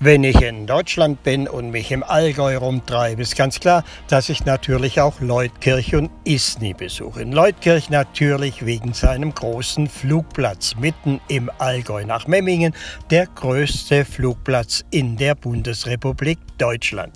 Wenn ich in Deutschland bin und mich im Allgäu rumtreibe, ist ganz klar, dass ich natürlich auch Leutkirch und Isny besuche. In Leutkirch natürlich wegen seinem großen Flugplatz mitten im Allgäu nach Memmingen, der größte Flugplatz in der Bundesrepublik Deutschland.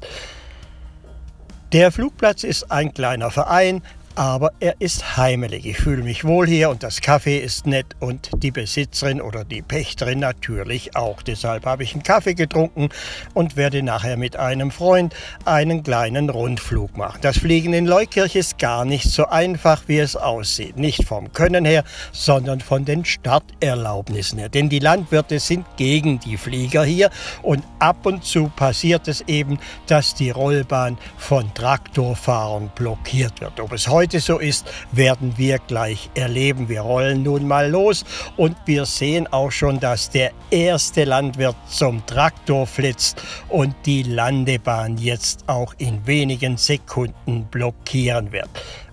Der Flugplatz ist ein kleiner Verein, aber er ist heimelig. Ich fühle mich wohl hier und das Kaffee ist nett und die Besitzerin oder die Pächterin natürlich auch. Deshalb habe ich einen Kaffee getrunken und werde nachher mit einem Freund einen kleinen Rundflug machen. Das Fliegen in Leukirch ist gar nicht so einfach, wie es aussieht. Nicht vom Können her, sondern von den Starterlaubnissen her. Denn die Landwirte sind gegen die Flieger hier und ab und zu passiert es eben, dass die Rollbahn von Traktorfahrern blockiert wird. Ob es heute heute so ist, werden wir gleich erleben. Wir rollen nun mal los und wir sehen auch schon, dass der erste Landwirt zum Traktor flitzt und die Landebahn jetzt auch in wenigen Sekunden blockieren wird.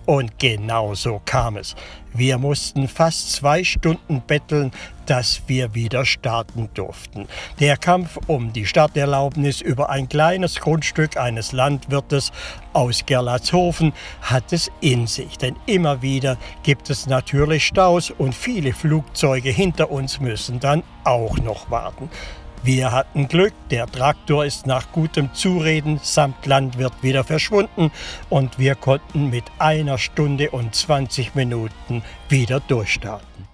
Und genau so kam es. Wir mussten fast zwei Stunden betteln, dass wir wieder starten durften. Der Kampf um die Starterlaubnis über ein kleines Grundstück eines Landwirtes aus Gerlatshofen hat es in sich. Denn immer wieder gibt es natürlich Staus und viele Flugzeuge hinter uns müssen dann auch noch warten. Wir hatten Glück, der Traktor ist nach gutem Zureden samt Landwirt wieder verschwunden und wir konnten mit einer Stunde und 20 Minuten wieder durchstarten.